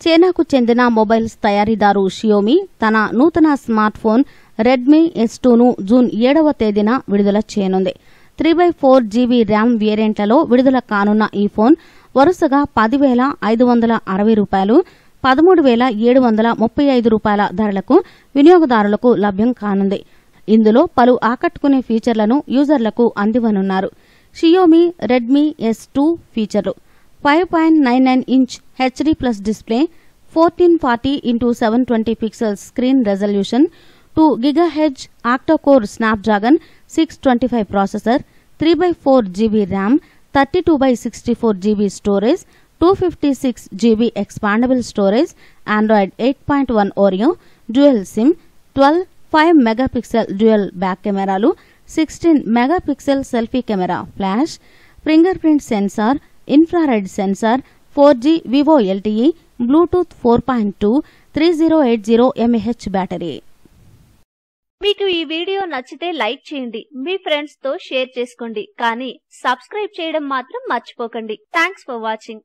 చైనాకు చెందిన మొబైల్స్ తయారీదారు షియోమి తన నూతన స్మార్ట్ ఫోన్ రెడ్మీ ఎస్ టూను జూన్ ఏడవ తేదీన విడుదల చేయనుంది. Three by four GB RAM వేరియంట్లలో విడుదల కానున్న ఈ ఫోన్ వరుసగా పదివేల ఐదు వందల అరవై రూపాయలు పదమూడు వేల ఏడు వందల ముప్పై ఐదు రూపాయల ధరలకు వినియోగదారులకు లభ్యం కానుంది. ఇందులో పలు ఆకట్టుకునే ఫీచర్లను యూజర్లకు అందివనున్నారు షియోమి రెడ్మీ ఎస్ టూ ఫీచర్లు five point nine nine inch HD plus display fourteen forty into seven twenty pixel screen resolution two గిగాహెచ్ octa core Snapdragon six twenty five processor three by four GB RAM thirty two by sixty four GB storage two fifty six GB expandable storage Android eight point one Oreo dual SIM twelve five megapixel dual back కెమెరాలు sixteen megapixel selfie camera flash finger print sensor infrared sensor four G Vivo LTE bluetooth four point two three zero eight zero mAh battery. మీకు ఈ video నచ్చితే like చేయండి మీ ఫ్రెండ్స్తో share చేసుకోండి కానీ subscribe చేయడం మాత్రం మర్చిపోకండి. Thanks for watching.